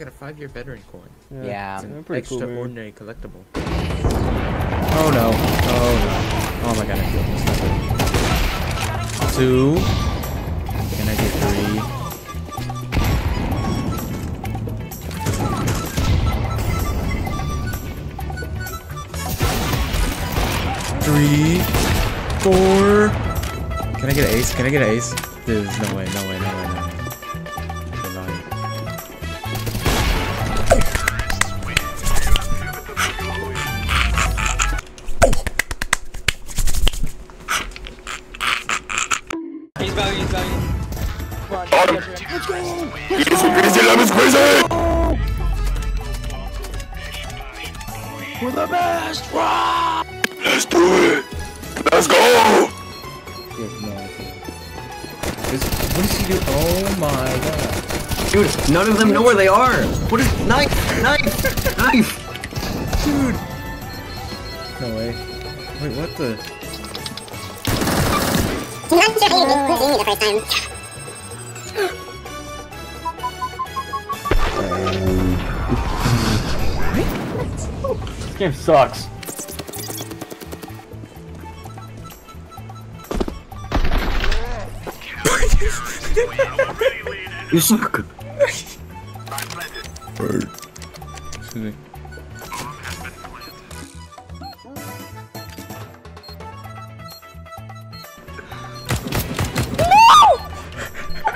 got a five-year veteran coin. Yeah, It's an pretty cool. man. extraordinary collectible. Oh no. Oh no. Oh my god, I feel this. Two. Can I get three? Three. Four. Can I get an ace? Can I get an ace? There's no way, no way, no way, no way. He's going, he's going. Let's do it. Let's go. You have no idea. This, what does he do? Oh my god. Dude, none of them know where they are. What is knife? Knife? Knife? Dude! No way. Wait, what the? I'm not sure how you did put me the first time. This game sucks. You suck.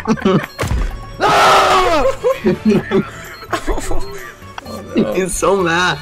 Excuse me. He's so mad.